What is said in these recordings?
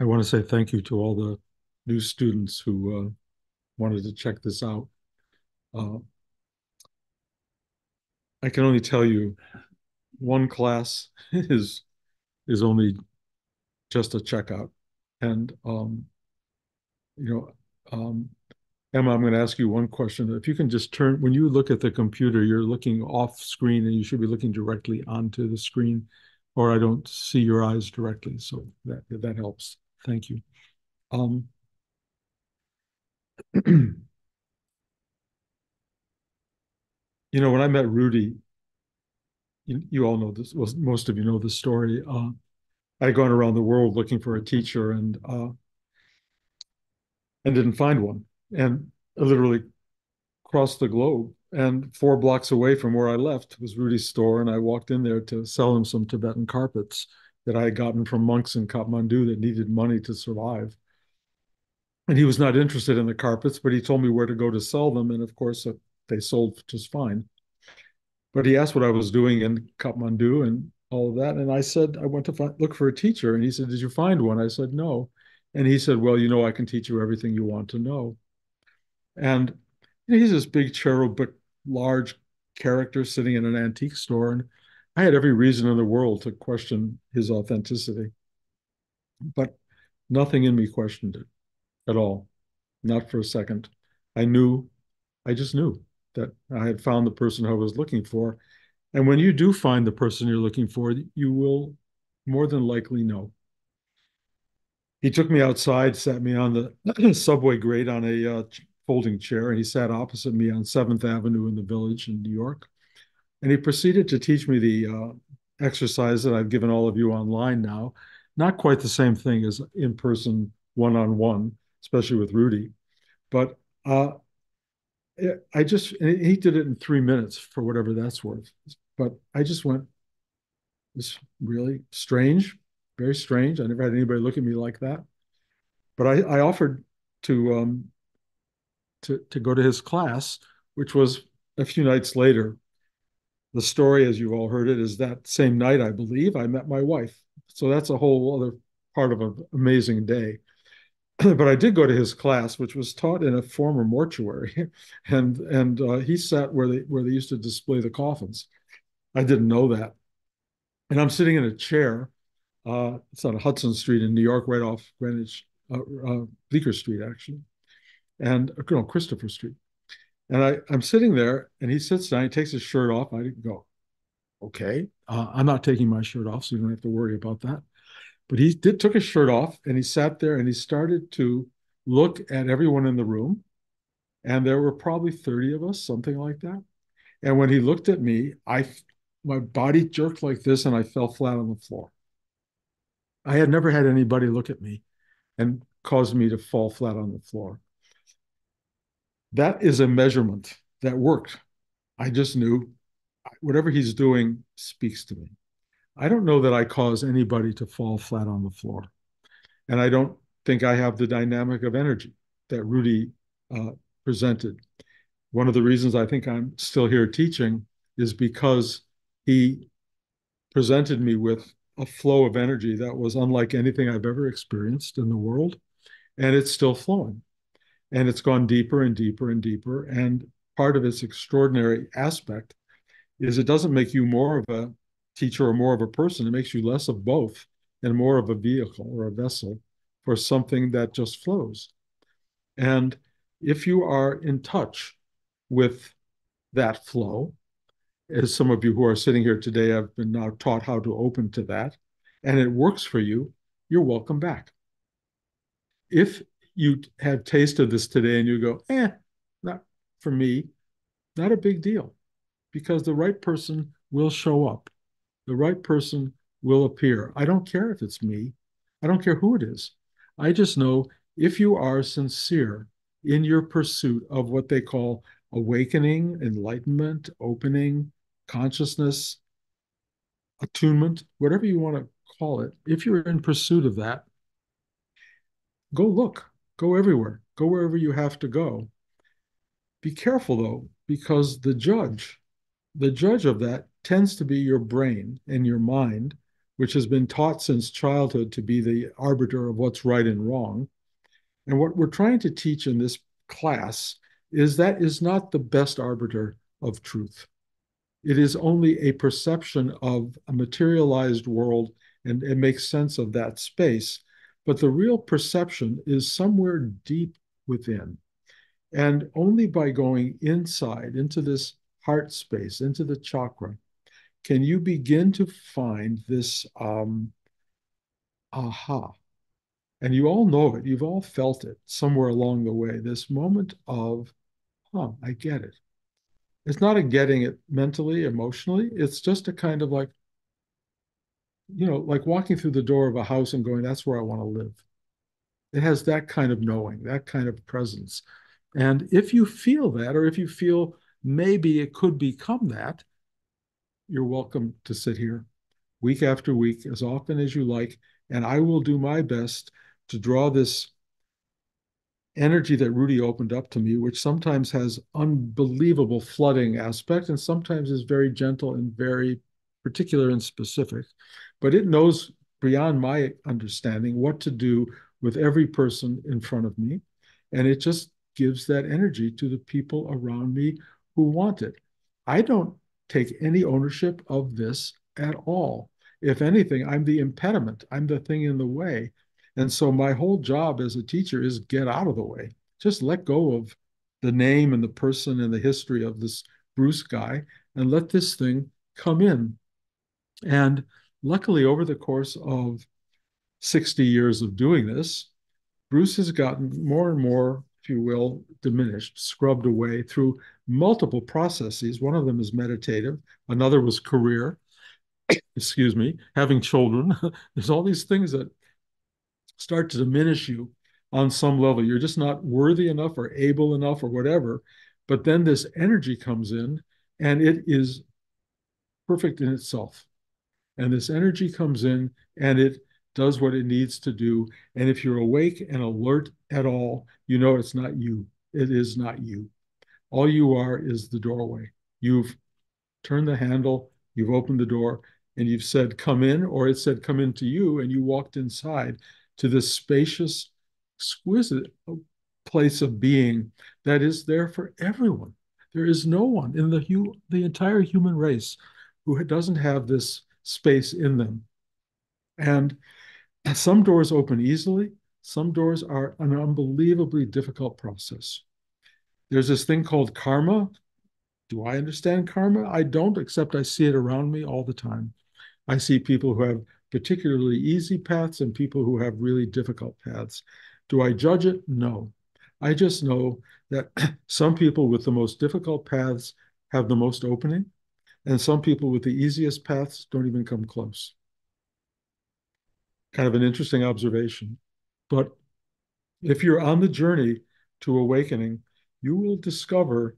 I want to say thank you to all the new students who uh, wanted to check this out. Uh, I can only tell you one class is is only just a checkout. And um, you know, um, Emma, I'm going to ask you one question. If you can just turn when you look at the computer, you're looking off screen and you should be looking directly onto the screen, or I don't see your eyes directly. So that that helps. Thank you. Um, you know, when I met Rudy, you, you all know this, well, most of you know the story. Uh, I had gone around the world looking for a teacher and uh, and didn't find one. And I literally crossed the globe. And four blocks away from where I left was Rudy's store, and I walked in there to sell him some Tibetan carpets that I had gotten from monks in Kathmandu that needed money to survive. And he was not interested in the carpets, but he told me where to go to sell them. And of course, uh, they sold just fine. But he asked what I was doing in Kathmandu and all of that. And I said, I went to find, look for a teacher. And he said, Did you find one? I said, No. And he said, Well, you know, I can teach you everything you want to know. And he's this big cherubic, large character sitting in an antique store. And I had every reason in the world to question his authenticity. But nothing in me questioned it at all, not for a second. I knew, I just knew that I had found the person I was looking for. And when you do find the person you're looking for, you will more than likely know. He took me outside, sat me on the subway grate on a uh, folding chair, and he sat opposite me on Seventh Avenue in the Village in New York. And he proceeded to teach me the uh, exercise that I've given all of you online now. Not quite the same thing as in person, one on one, especially with Rudy. But uh, I just, he did it in three minutes for whatever that's worth. But I just went, it's really strange, very strange. I never had anybody look at me like that. But I, I offered to, um, to, to go to his class, which was a few nights later. The story, as you've all heard it, is that same night, I believe, I met my wife. So that's a whole other part of an amazing day. but I did go to his class, which was taught in a former mortuary, and and uh, he sat where they where they used to display the coffins. I didn't know that, and I'm sitting in a chair. Uh, it's on Hudson Street in New York, right off Greenwich, uh, uh Bleecker Street, actually, and uh, no Christopher Street. And I I'm sitting there, and he sits down. He takes his shirt off. I didn't go, okay, uh, I'm not taking my shirt off, so you don't have to worry about that. But he did took his shirt off and he sat there and he started to look at everyone in the room. And there were probably 30 of us, something like that. And when he looked at me, I my body jerked like this and I fell flat on the floor. I had never had anybody look at me and cause me to fall flat on the floor. That is a measurement that worked. I just knew whatever he's doing speaks to me. I don't know that I cause anybody to fall flat on the floor. And I don't think I have the dynamic of energy that Rudy uh, presented. One of the reasons I think I'm still here teaching is because he presented me with a flow of energy that was unlike anything I've ever experienced in the world. And it's still flowing. And it's gone deeper and deeper and deeper. And part of its extraordinary aspect is it doesn't make you more of a teacher or more of a person. It makes you less of both and more of a vehicle or a vessel for something that just flows. And if you are in touch with that flow, as some of you who are sitting here today have been now taught how to open to that, and it works for you, you're welcome back. If you have tasted this today and you go, eh, not for me, not a big deal, because the right person will show up the right person will appear. I don't care if it's me. I don't care who it is. I just know if you are sincere in your pursuit of what they call awakening, enlightenment, opening, consciousness, attunement, whatever you want to call it, if you're in pursuit of that, go look, go everywhere, go wherever you have to go. Be careful though, because the judge, the judge of that tends to be your brain and your mind, which has been taught since childhood to be the arbiter of what's right and wrong. And what we're trying to teach in this class is that is not the best arbiter of truth. It is only a perception of a materialized world and it makes sense of that space. But the real perception is somewhere deep within. And only by going inside into this heart space, into the chakra, can you begin to find this um, aha. And you all know it, you've all felt it somewhere along the way, this moment of, huh, I get it. It's not a getting it mentally, emotionally. It's just a kind of like, you know, like walking through the door of a house and going, that's where I want to live. It has that kind of knowing, that kind of presence. And if you feel that, or if you feel maybe it could become that, you're welcome to sit here week after week, as often as you like. And I will do my best to draw this energy that Rudy opened up to me, which sometimes has unbelievable flooding aspect and sometimes is very gentle and very particular and specific. But it knows beyond my understanding what to do with every person in front of me. And it just gives that energy to the people around me who want it. I don't take any ownership of this at all. If anything, I'm the impediment, I'm the thing in the way. And so my whole job as a teacher is get out of the way. Just let go of the name and the person and the history of this Bruce guy and let this thing come in. And luckily, over the course of 60 years of doing this, Bruce has gotten more and more, if you will, diminished, scrubbed away through multiple processes. One of them is meditative, another was career, excuse me, having children. There's all these things that start to diminish you on some level. You're just not worthy enough or able enough or whatever. But then this energy comes in and it is perfect in itself. And this energy comes in and it does what it needs to do. And if you're awake and alert at all, you know it's not you. It is not you. All you are is the doorway. You've turned the handle, you've opened the door, and you've said, Come in, or it said, Come into you, and you walked inside to this spacious, exquisite uh, place of being that is there for everyone. There is no one in the, hu- the entire human race who doesn't have this space in them. And some doors open easily, some doors are an unbelievably difficult process. There's this thing called karma. Do I understand karma? I don't, except I see it around me all the time. I see people who have particularly easy paths and people who have really difficult paths. Do I judge it? No. I just know that some people with the most difficult paths have the most opening, and some people with the easiest paths don't even come close. Kind of an interesting observation. But if you're on the journey to awakening, you will discover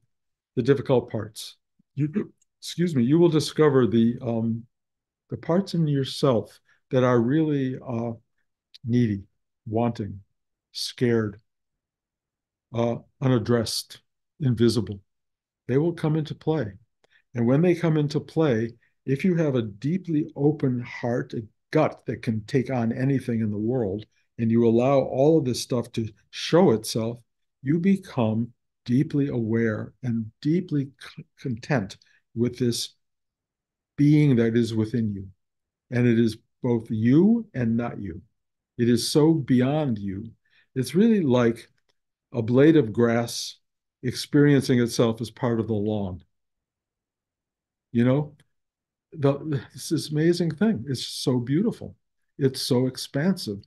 the difficult parts. You, excuse me, you will discover the um, the parts in yourself that are really uh, needy, wanting, scared, uh, unaddressed, invisible. They will come into play. And when they come into play, if you have a deeply open heart, a gut that can take on anything in the world, and you allow all of this stuff to show itself, you become deeply aware and deeply content with this being that is within you. And it is both you and not you. It is so beyond you. It's really like a blade of grass experiencing itself as part of the lawn. You know, the, this amazing thing. It's so beautiful. It's so expansive.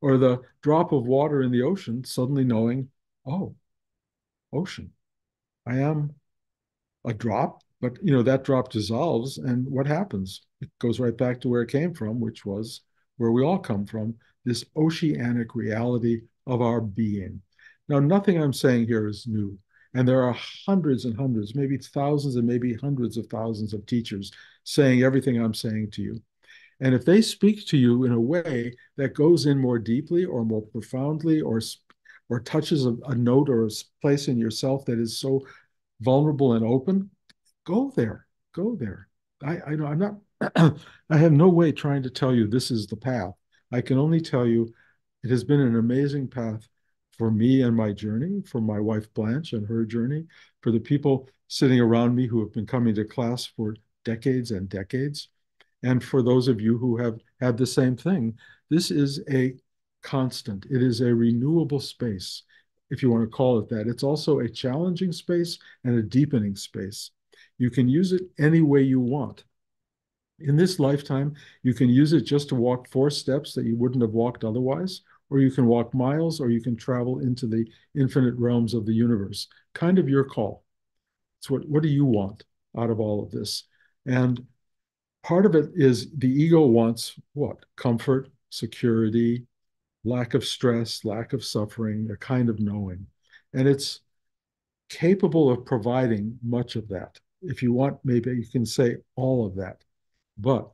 Or the drop of water in the ocean suddenly knowing, oh, ocean. I am a drop but you know that drop dissolves, and what happens? It goes right back to where it came from, which was where we all come from, this oceanic reality of our being. Now, nothing I'm saying here is new. And there are hundreds and hundreds, maybe thousands and maybe hundreds of thousands of teachers saying everything I'm saying to you. And if they speak to you in a way that goes in more deeply or more profoundly or, or touches a, a note or a place in yourself that is so vulnerable and open, go there, go there. I, I know I'm not I have no way trying to tell you this is the path. I can only tell you it has been an amazing path for me and my journey, for my wife Blanche and her journey, for the people sitting around me who have been coming to class for decades and decades, and for those of you who have had the same thing. This is a constant, it is a renewable space, if you want to call it that. It's also a challenging space and a deepening space. You can use it any way you want. In this lifetime, you can use it just to walk four steps that you wouldn't have walked otherwise, or you can walk miles, or you can travel into the infinite realms of the universe. Kind of your call. It's what, what do you want out of all of this? And part of it is the ego wants what? Comfort, security, lack of stress, lack of suffering, a kind of knowing. And it's capable of providing much of that. If you want, maybe you can say all of that. But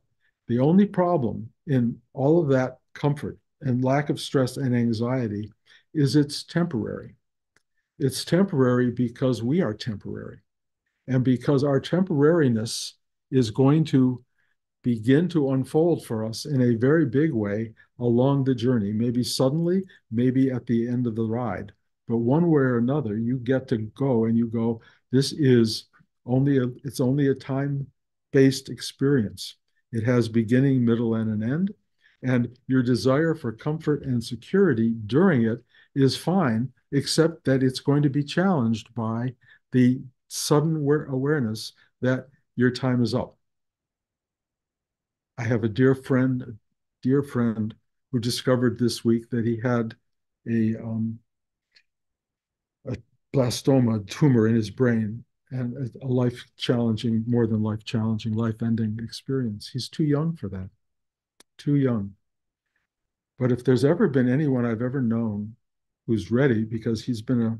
the only problem in all of that comfort and lack of stress and anxiety is it's temporary. It's temporary because we are temporary. And because our temporariness is going to begin to unfold for us in a very big way along the journey, maybe suddenly, maybe at the end of the ride. But one way or another, you get to go and you go, this is only a, it's only a time-based experience. It has beginning, middle, and an end. And your desire for comfort and security during it is fine, except that it's going to be challenged by the sudden awareness that your time is up. I have a dear friend, dear friend who discovered this week that he had a um, a blastoma tumor in his brain and a life challenging, more than life challenging, life ending experience. He's too young for that, too young. But if there's ever been anyone I've ever known who's ready, because he's been a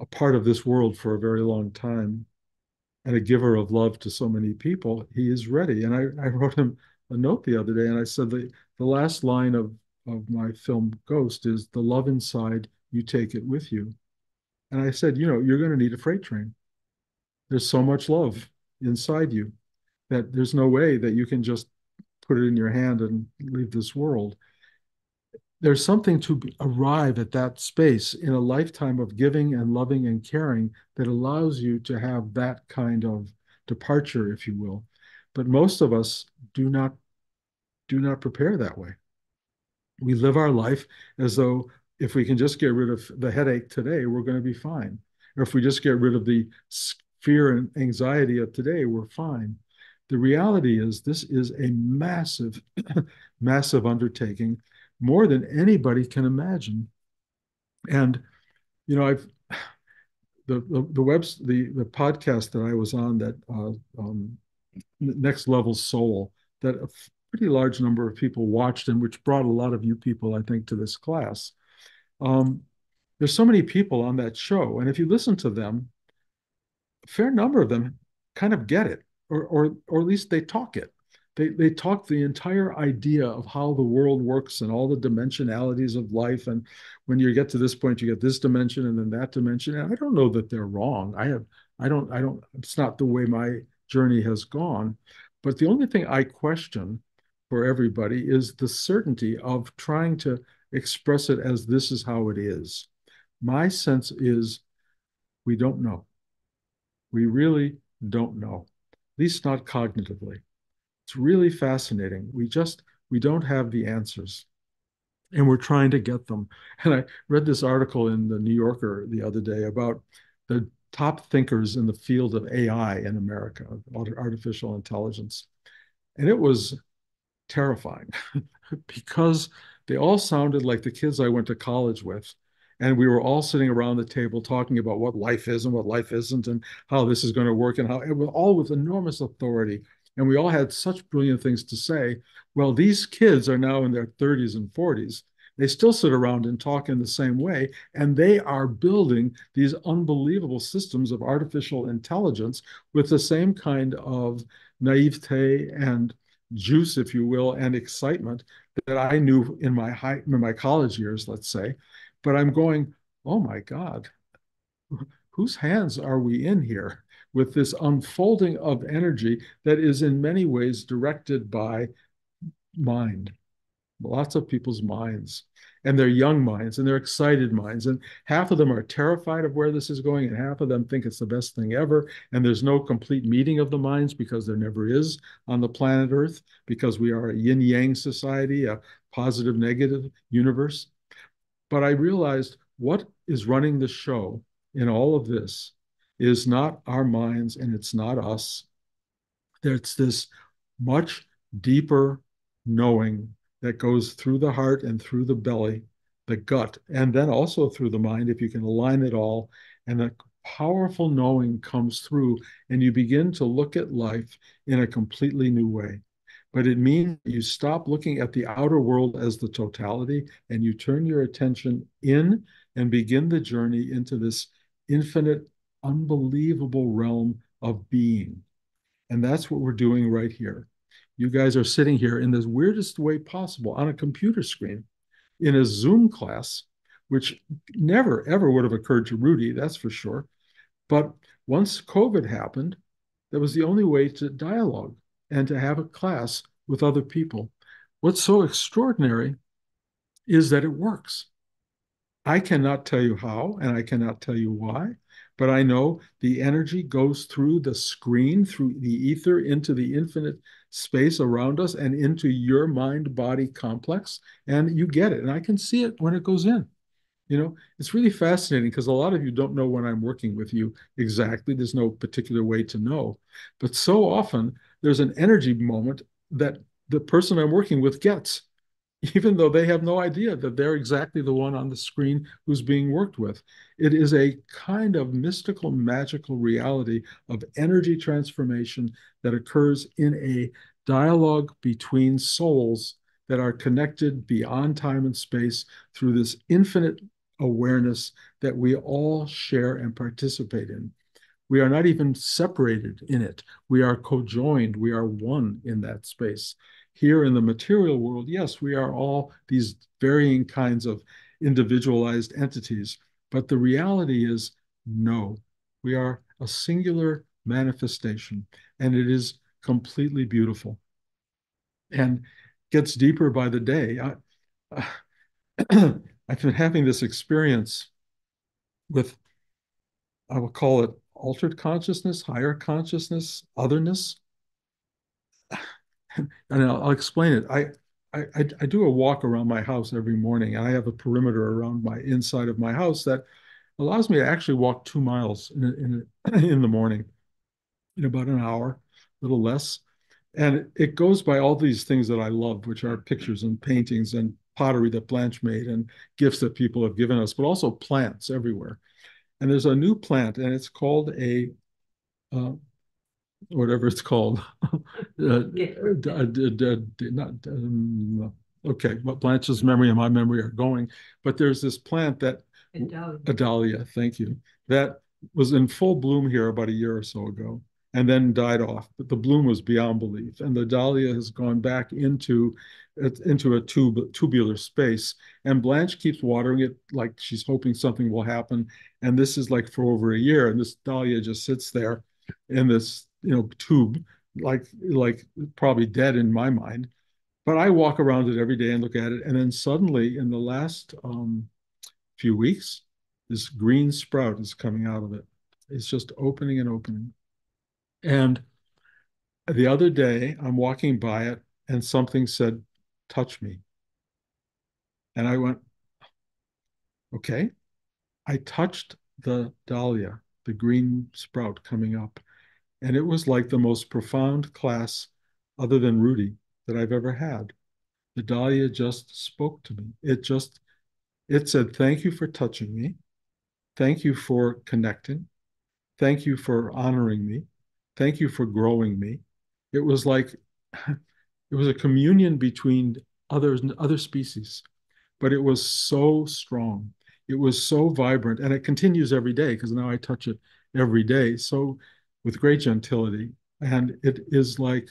a part of this world for a very long time, and a giver of love to so many people, he is ready. And I, I wrote him a note the other day and I said the, the last line of, of my film Ghost is the love inside, you take it with you. And I said, you know, you're going to need a freight train. There's so much love inside you that there's no way that you can just put it in your hand and leave this world there's something to arrive at that space in a lifetime of giving and loving and caring that allows you to have that kind of departure, if you will. But most of us do not do not prepare that way. We live our life as though if we can just get rid of the headache today, we're going to be fine. Or if we just get rid of the fear and anxiety of today, we're fine. The reality is this is a massive, massive undertaking more than anybody can imagine. And you know, I've the the, the webs the the podcast that I was on that uh, um, Next Level Soul that a pretty large number of people watched and which brought a lot of you people, I think, to this class. Um, there's so many people on that show, and if you listen to them, a fair number of them kind of get it, or or or at least they talk it they, they talk the entire idea of how the world works and all the dimensionalities of life. And when you get to this point, you get this dimension and then that dimension. And I don't know that they're wrong. I have, I don't, I don't, it's not the way my journey has gone. But the only thing I question for everybody is the certainty of trying to express it as this is how it is. My sense is we don't know. We really don't know, least not cognitively. It's really fascinating. We just we don't have the answers. And we're trying to get them. And I read this article in the New Yorker the other day about the top thinkers in the field of AI in America, artificial intelligence. And it was terrifying because they all sounded like the kids I went to college with. And we were all sitting around the table talking about what life is and what life isn't and how this is going to work and how it was all with enormous authority and we all had such brilliant things to say. Well, these kids are now in their 30s and 40s. They still sit around and talk in the same way, and they are building these unbelievable systems of artificial intelligence with the same kind of naivete and juice, if you will, and excitement that I knew in my high, in my college years, let's say. But I'm going, oh my God, whose hands are we in here? with this unfolding of energy that is in many ways directed by mind lots of people's minds and they're young minds and they're excited minds and half of them are terrified of where this is going and half of them think it's the best thing ever and there's no complete meeting of the minds because there never is on the planet earth because we are a yin yang society a positive negative universe but i realized what is running the show in all of this is not our minds and it's not us it's this much deeper knowing that goes through the heart and through the belly, the gut, and then also through the mind if you can align it all. And a powerful knowing comes through, and you begin to look at life in a completely new way. But it means you stop looking at the outer world as the totality and you turn your attention in and begin the journey into this infinite, unbelievable realm of being. And that's what we're doing right here you guys are sitting here in the weirdest way possible on a computer screen in a Zoom class, which never, ever would have occurred to Rudy, that's for sure. But once COVID happened, that was the only way to dialogue and to have a class with other people. What's so extraordinary is that it works. I cannot tell you how, and I cannot tell you why, but I know the energy goes through the screen, through the ether, into the infinite space around us and into your mind body complex, and you get it. And I can see it when it goes in. You know, it's really fascinating because a lot of you don't know when I'm working with you exactly. There's no particular way to know. But so often there's an energy moment that the person I'm working with gets even though they have no idea that they're exactly the one on the screen who's being worked with. It is a kind of mystical, magical reality of energy transformation that occurs in a dialogue between souls that are connected beyond time and space through this infinite awareness that we all share and participate in. We are not even separated in it. We are co-joined. We are one in that space here in the material world, yes, we are all these varying kinds of individualized entities. But the reality is, no, we are a singular manifestation, and it is completely beautiful and gets deeper by the day. I, I've been having this experience with, I will call it altered consciousness, higher consciousness, otherness and I'll, I'll explain it. I, I, I do a walk around my house every morning, and I have a perimeter around my inside of my house that allows me to actually walk two miles in in, in the morning in about an hour, a little less. And it goes by all these things that I love, which are pictures and paintings and pottery that Blanche made and gifts that people have given us, but also plants everywhere. And there's a new plant, and it's called a uh, whatever it's called. uh, not, um, okay, but Blanche's memory and my memory are going. But there's this plant that Adalia. Adalia, thank you, that was in full bloom here about a year or so ago and then died off. But the bloom was beyond belief. And the dahlia has gone back into into a tube, tubular space. And Blanche keeps watering it like she's hoping something will happen. And this is like for over a year. And this dahlia just sits there in this you know tube like like probably dead in my mind but i walk around it every day and look at it and then suddenly in the last um, few weeks this green sprout is coming out of it it's just opening and opening and the other day i'm walking by it and something said touch me and i went okay i touched the dahlia the green sprout coming up and it was like the most profound class, other than Rudy, that I've ever had. The Dahlia just spoke to me. It just, it said, Thank you for touching me. Thank you for connecting. Thank you for honoring me. Thank you for growing me. It was like, it was a communion between others and other species, but it was so strong. It was so vibrant, and it continues every day because now I touch it every day. So with great gentility. And it is like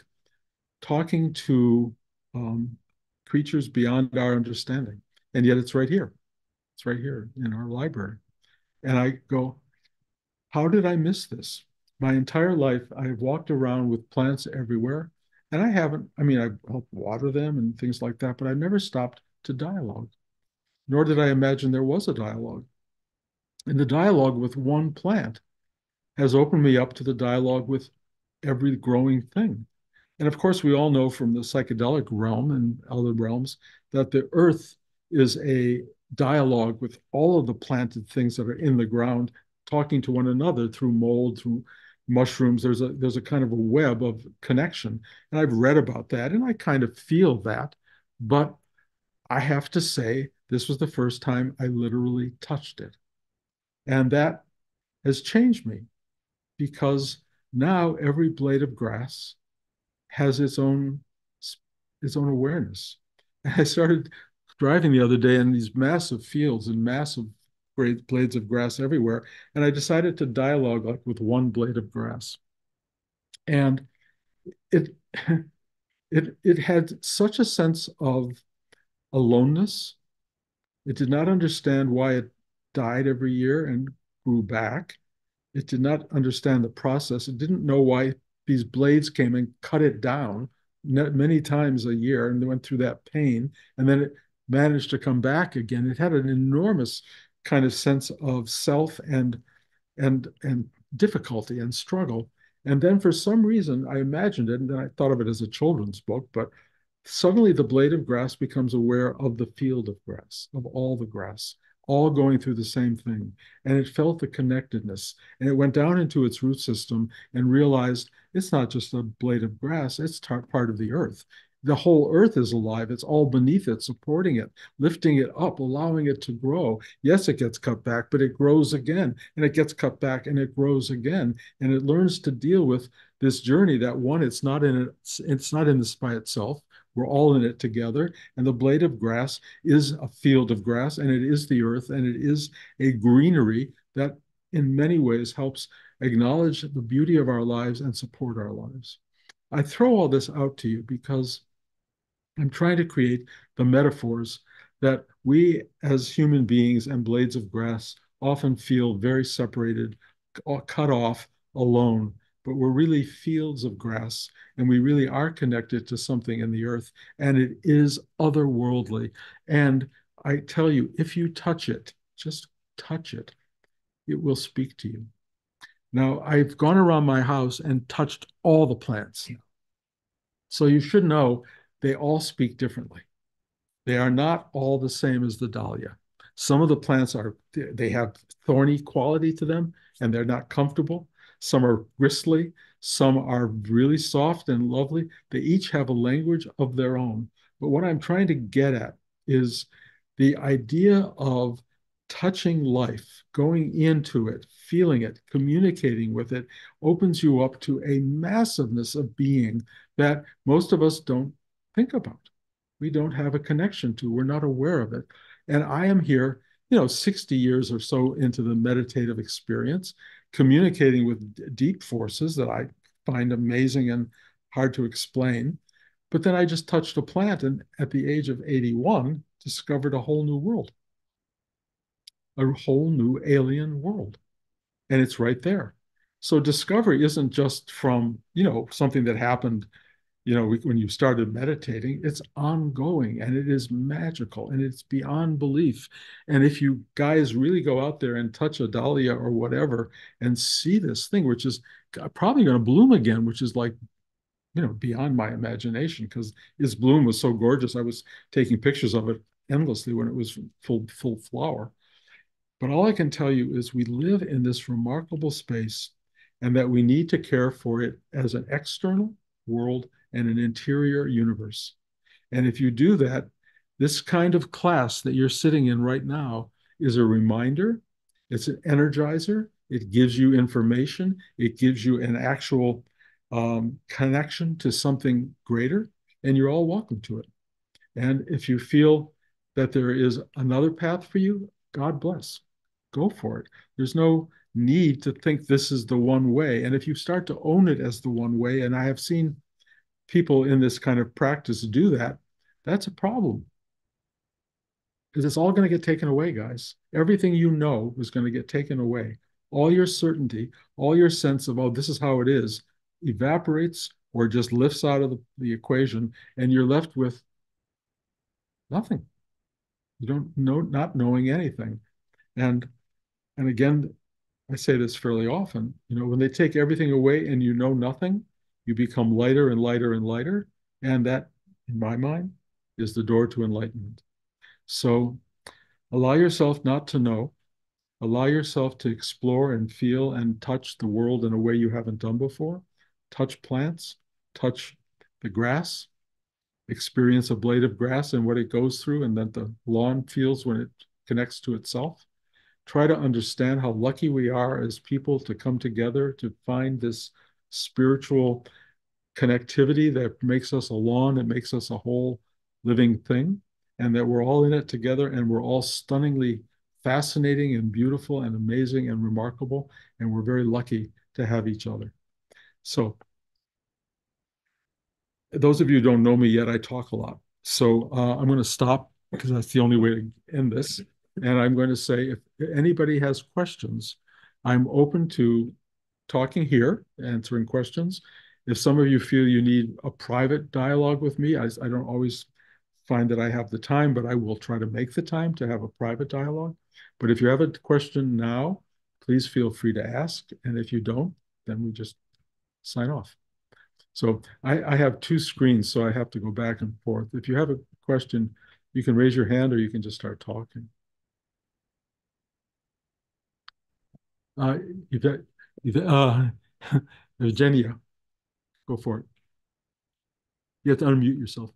talking to um, creatures beyond our understanding. And yet it's right here. It's right here in our library. And I go, how did I miss this? my entire life, I've walked around with plants everywhere. And I haven't, I mean, I've helped water them and things like that, but I've never stopped to dialogue, nor did I imagine there was a dialogue. And the dialogue with one plant has opened me up to the dialogue with every growing thing. And of course, we all know from the psychedelic realm and other realms that the earth is a dialogue with all of the planted things that are in the ground talking to one another through mold, through mushrooms. There's a there's a kind of a web of connection. And I've read about that and I kind of feel that. But I have to say, this was the first time I literally touched it. And that has changed me because now every blade of grass has its own its own awareness. And I started driving the other day in these massive fields and massive blades of grass everywhere, and I decided to dialogue like with one blade of grass. And it it it had such a sense of aloneness. It did not understand why it died every year and grew back. It did not understand the process. It didn't know why these blades came and cut it down many times a year and went through that pain and then it managed to come back again. It had an enormous kind of sense of self and and and difficulty and struggle. And then for some reason, I imagined it, and then I thought of it as a children's book, but suddenly the blade of grass becomes aware of the field of grass, of all the grass all going through the same thing. And it felt the connectedness. And it went down into its root system and realized it's not just a blade of grass, it's part of the earth. The whole earth is alive. It's all beneath it, supporting it, lifting it up, allowing it to grow. Yes, it gets cut back, but it grows again, and it gets cut back, and it grows again, and it learns to deal with this journey. That one, it's not in it. It's not in this by itself. We're all in it together. And the blade of grass is a field of grass, and it is the earth, and it is a greenery that in many ways helps acknowledge the beauty of our lives and support our lives. I throw all this out to you because I'm trying to create the metaphors that we as human beings and blades of grass often feel very separated, cut off, alone but we're really fields of grass and we really are connected to something in the earth and it is otherworldly. And I tell you, if you touch it, just touch it, it will speak to you. Now, I've gone around my house and touched all the plants. So you should know they all speak differently. They are not all the same as the dahlia. Some of the plants are, they have thorny quality to them and they're not comfortable. Some are gristly, some are really soft and lovely. They each have a language of their own. But what I'm trying to get at is the idea of touching life, going into it, feeling it, communicating with it, opens you up to a massiveness of being that most of us don't think about. We don't have a connection to, we're not aware of it. And I am here, you know, 60 years or so into the meditative experience communicating with deep forces that I find amazing and hard to explain. But then I just touched a plant and at the age of 81, discovered a whole new world, a whole new alien world. And it's right there. So discovery isn't just from, you know, something that happened you know, when you started meditating, it's ongoing and it is magical and it's beyond belief. And if you guys really go out there and touch a dahlia or whatever and see this thing, which is probably going to bloom again, which is like, you know, beyond my imagination because its bloom was so gorgeous. I was taking pictures of it endlessly when it was full, full flower. But all I can tell you is we live in this remarkable space and that we need to care for it as an external world and an interior universe. And if you do that, this kind of class that you're sitting in right now is a reminder, it's an energizer, it gives you information, it gives you an actual um, connection to something greater, and you're all welcome to it. And if you feel that there is another path for you, God bless. Go for it. There's no need to think this is the one way. And if you start to own it as the one way, and I have seen people in this kind of practice do that, that's a problem. Because it's all going to get taken away, guys. Everything you know is going to get taken away. all your certainty, all your sense of, oh, this is how it is, evaporates or just lifts out of the, the equation, and you're left with nothing. You don't know, not knowing anything. And and again, I say this fairly often, you know, when they take everything away and you know nothing, you become lighter and lighter and lighter. And that, in my mind, is the door to enlightenment. So allow yourself not to know, allow yourself to explore and feel and touch the world in a way you haven't done before. Touch plants, touch the grass, experience a blade of grass and what it goes through, and then the lawn feels when it connects to itself try to understand how lucky we are as people to come together to find this spiritual connectivity that makes us a lawn, that makes us a whole living thing, and that we're all in it together and we're all stunningly fascinating and beautiful and amazing and remarkable. And we're very lucky to have each other. So, those of you who don't know me yet, I talk a lot. So, uh, I'm going to stop because that's the only way to end this. And I'm going to say if anybody has questions, I'm open to talking here, answering questions. If some of you feel you need a private dialogue with me, I, I don't always find that I have the time, but I will try to make the time to have a private dialogue. But if you have a question now, please feel free to ask. And if you don't, then we just sign off. So I, I have two screens, so I have to go back and forth. If you have a question, you can raise your hand or you can just start talking. Uh, Yvette, uh, Virginia, go for it. You have to unmute yourself.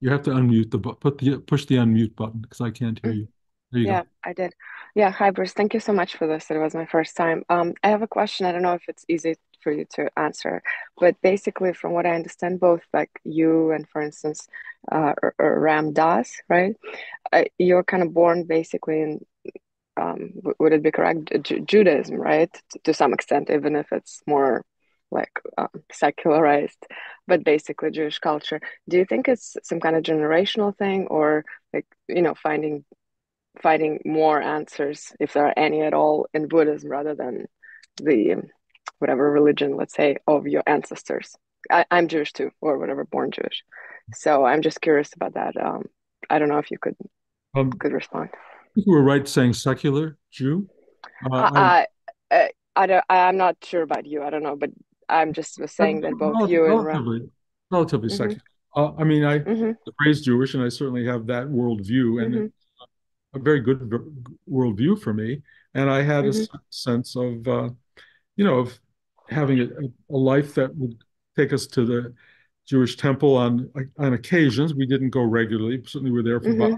You have to unmute the but put the push the unmute button because I can't hear you. There you yeah, go. I did. Yeah, hi Bruce. Thank you so much for this. It was my first time. Um, I have a question. I don't know if it's easy for you to answer, but basically, from what I understand, both like you and, for instance, uh, Ram Dass, right? Uh, you're kind of born basically in um, would it be correct J Judaism, right? To some extent, even if it's more like um, secularized, but basically Jewish culture. Do you think it's some kind of generational thing, or like you know, finding finding more answers, if there are any at all, in Buddhism rather than the whatever religion, let's say, of your ancestors? I, am Jewish too, or whatever, born Jewish. So I'm just curious about that. Um, I don't know if you could um, could respond you were right saying secular Jew. Uh, I, I, I, don't, I'm not sure about you. I don't know, but I'm just saying that both relatively, you and relatively, relatively mm-hmm. secular. Uh, I mean, I mm-hmm. raised Jewish, and I certainly have that worldview, and mm-hmm. a very good worldview for me. And I had a mm-hmm. sense of, uh, you know, of having a, a, life that would take us to the Jewish temple on on occasions. We didn't go regularly. Certainly, we're there for mm-hmm.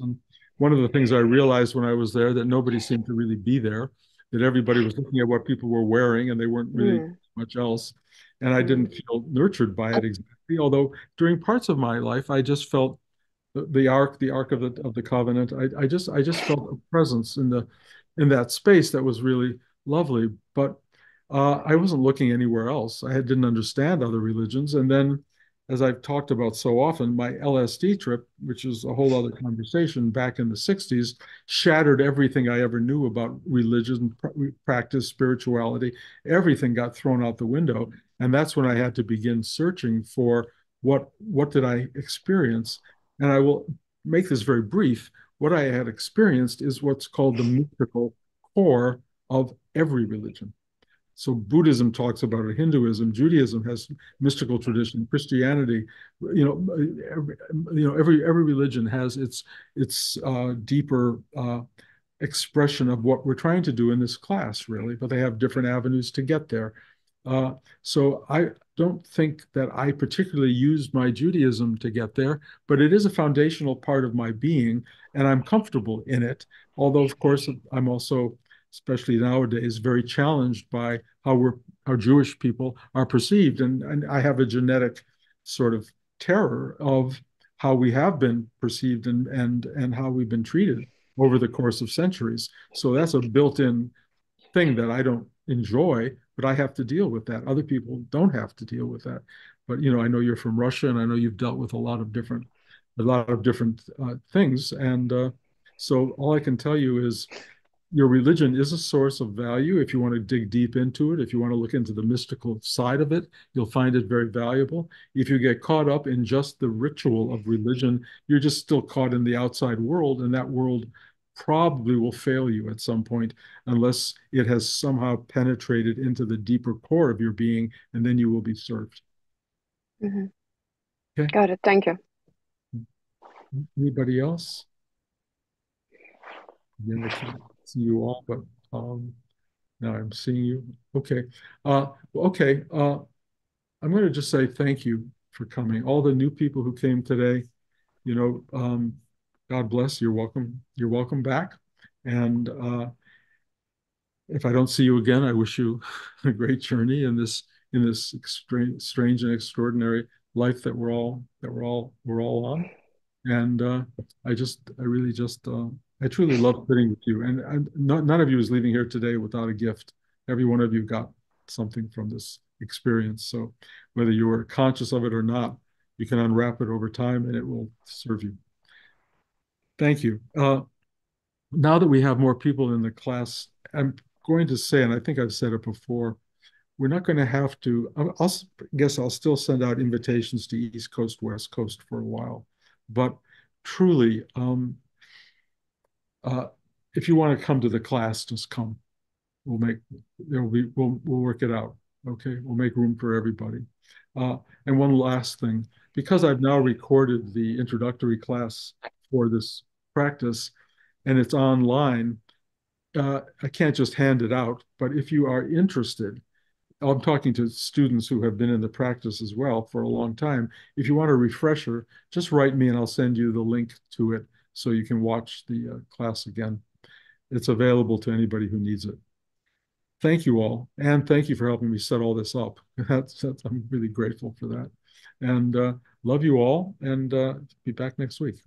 and one of the things I realized when I was there that nobody seemed to really be there, that everybody was looking at what people were wearing and they weren't really mm. much else. And I didn't feel nurtured by it exactly. Although during parts of my life, I just felt the, the ark, the ark of the of the covenant. I, I just I just felt a presence in the in that space that was really lovely. But uh, I wasn't looking anywhere else. I didn't understand other religions. And then as I've talked about so often, my LSD trip, which is a whole other conversation back in the 60s, shattered everything I ever knew about religion, practice, spirituality. Everything got thrown out the window. And that's when I had to begin searching for what, what did I experience? And I will make this very brief. What I had experienced is what's called the mystical core of every religion. So Buddhism talks about it, Hinduism, Judaism has mystical tradition, Christianity, you know, every, you know, every every religion has its its uh, deeper uh, expression of what we're trying to do in this class, really, but they have different avenues to get there. Uh, so I don't think that I particularly used my Judaism to get there, but it is a foundational part of my being, and I'm comfortable in it. Although, of course, I'm also especially nowadays, very challenged by how we're how Jewish people are perceived, and and I have a genetic sort of terror of how we have been perceived and and and how we've been treated over the course of centuries. So that's a built-in thing that I don't enjoy, but I have to deal with that. Other people don't have to deal with that. But you know, I know you're from Russia, and I know you've dealt with a lot of different a lot of different uh, things, and uh, so all I can tell you is your religion is a source of value if you want to dig deep into it. If you want to look into the mystical side of it, you'll find it very valuable. If you get caught up in just the ritual of religion, you're just still caught in the outside world, and that world probably will fail you at some point unless it has somehow penetrated into the deeper core of your being, and then you will be served. Mm-hmm. Okay. Got it. Thank you. Anybody else? Can't see you all, but um, now I'm seeing you. Okay. Uh, okay. Uh, I'm going to just say thank you for coming. All the new people who came today, you know, um, God bless. You're welcome. You're welcome back. And uh, if I don't see you again, I wish you a great journey in this in this strange and extraordinary life that we're all that we're all we're all on. And uh, I just, I really just, uh, I truly love sitting with you. And I, not, none of you is leaving here today without a gift. Every one of you got something from this experience. So whether you are conscious of it or not, you can unwrap it over time and it will serve you. Thank you. Uh, now that we have more people in the class, I'm going to say, and I think I've said it before, we're not going to have to, I'll guess I'll still send out invitations to East Coast, West Coast for a while. But truly, um, uh, if you want to come to the class, just come. We'll make there will be we'll we'll work it out. Okay, we'll make room for everybody. Uh, and one last thing, because I've now recorded the introductory class for this practice, and it's online, uh, I can't just hand it out. But if you are interested, I'm talking to students who have been in the practice as well for a long time. If you want a refresher, just write me and I'll send you the link to it so you can watch the uh, class again. It's available to anybody who needs it. Thank you all. And thank you for helping me set all this up. That's, that's I'm really grateful for that. And uh, love you all and uh, be back next week.